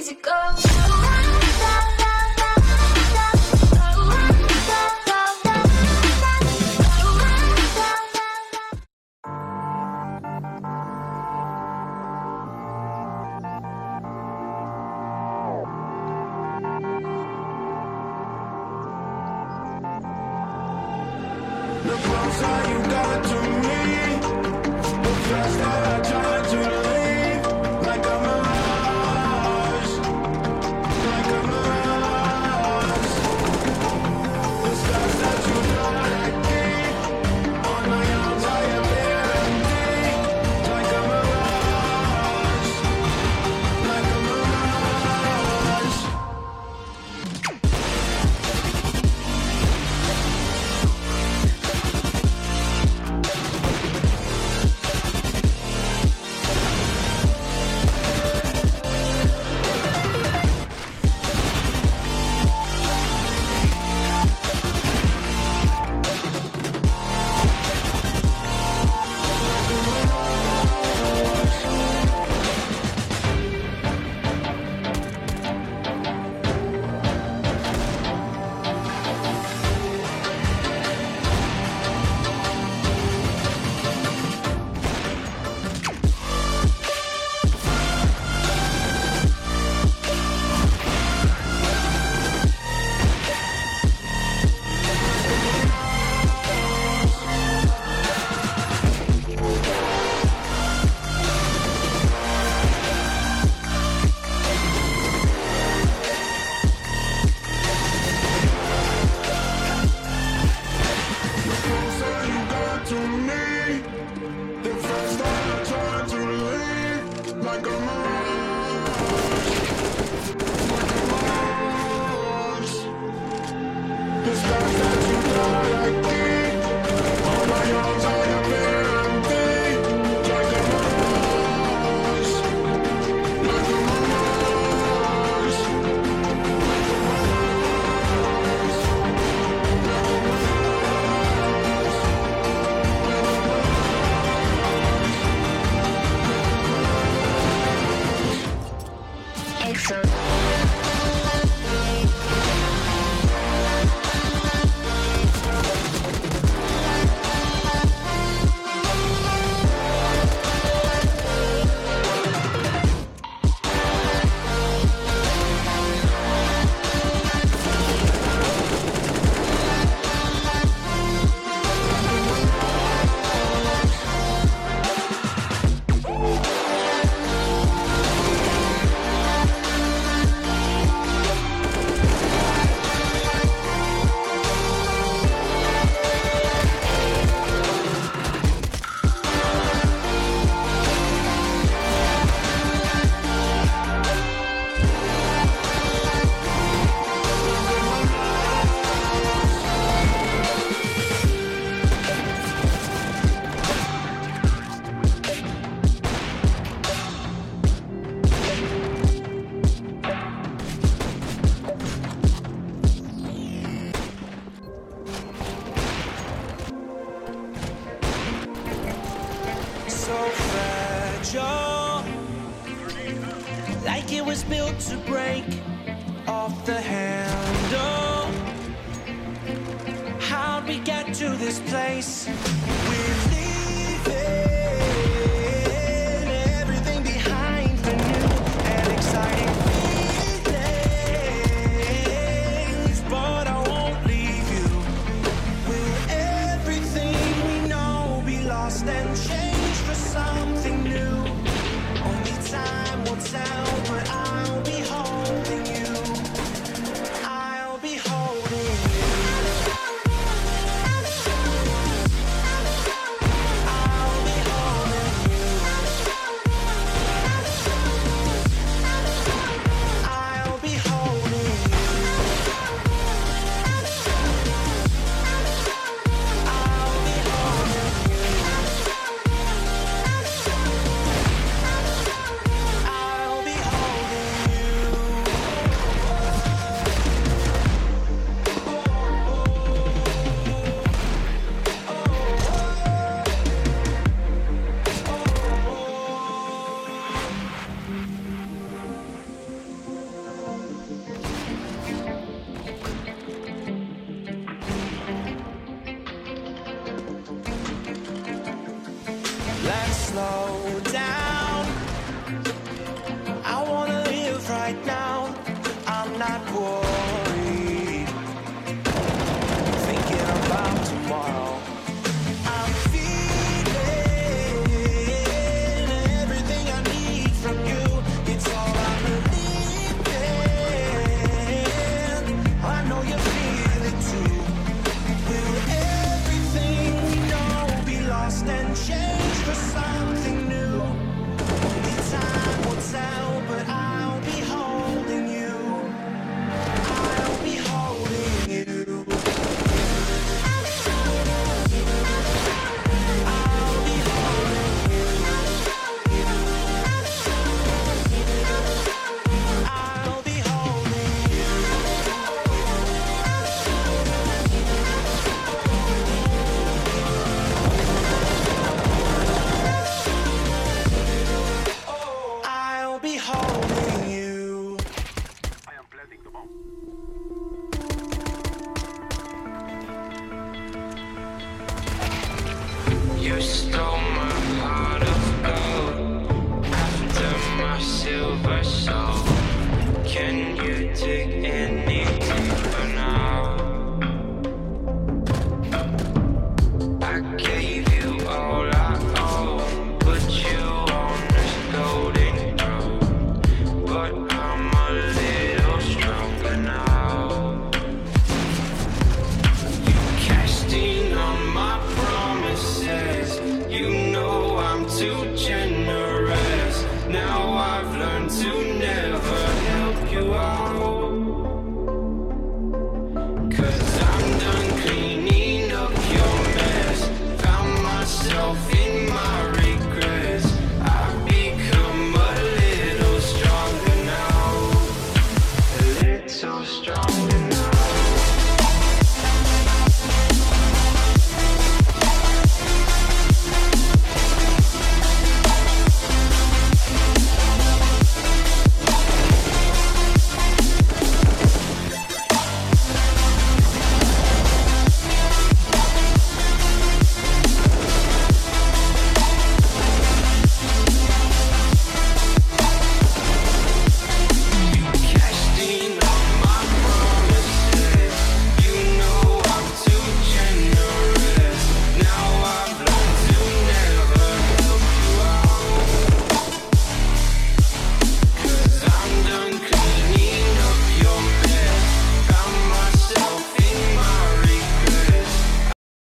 easy go. to break off the handle. How'd we get to this place? slow down. Silver soul.